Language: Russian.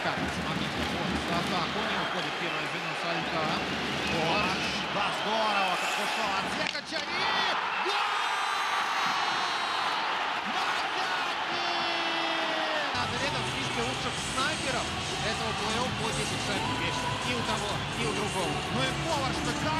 скатывается момент. Вот, в атаку не уходит первое звено Салька. Вот. Да, здорово, как ушел от Зекача. И гол! Мазяки! Аделеда в списке лучших снайперов этого плей-офф по 10 шагов вечно. Ни у того, ни у другого. Ну и Коваршка как